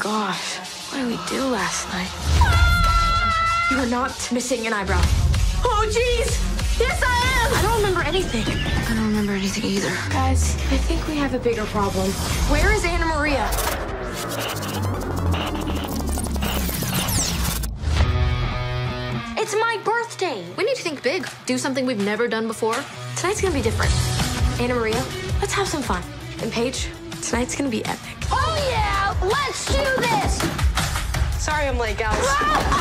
gosh. What did we do last night? You are not missing an eyebrow. Oh, jeez! Yes, I am! I don't remember anything. I don't remember anything either. Guys, I think we have a bigger problem. Where is Anna Maria? It's my birthday. We need to think big. Do something we've never done before. Tonight's gonna be different. Anna Maria, let's have some fun. And Paige, tonight's gonna be epic. Oh, yeah! Let's do this! Sorry I'm late, guys. Ah!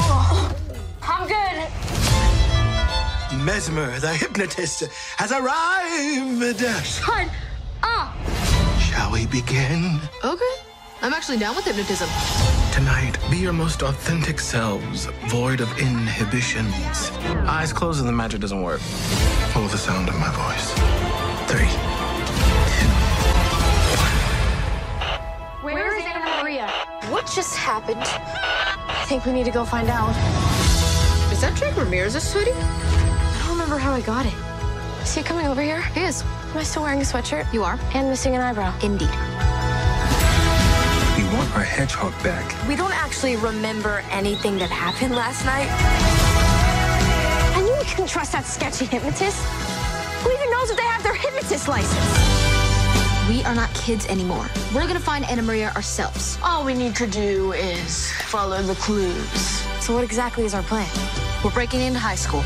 Oh, I'm good. Mesmer, the hypnotist, has arrived. Shut up! Uh. Shall we begin? Okay. I'm actually down with hypnotism. Tonight, be your most authentic selves, void of inhibitions. Eyes closed and the magic doesn't work. Follow the sound of my voice. What just happened? I think we need to go find out. Is that Jake Ramirez's hoodie? I don't remember how I got it. Is he coming over here? He is. Am I still wearing a sweatshirt? You are? And missing an eyebrow. Indeed. We want our hedgehog back. We don't actually remember anything that happened last night. I knew we couldn't trust that sketchy hypnotist. Who even knows if they have their hypnotist license? We are not kids anymore. We're gonna find Anna Maria ourselves. All we need to do is follow the clues. So what exactly is our plan? We're breaking into high school.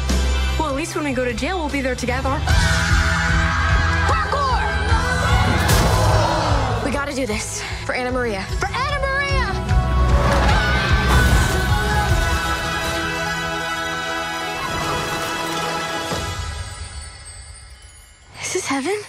Well, at least when we go to jail, we'll be there together. Parkour! We gotta do this for Anna Maria. For Anna Maria! Is this heaven?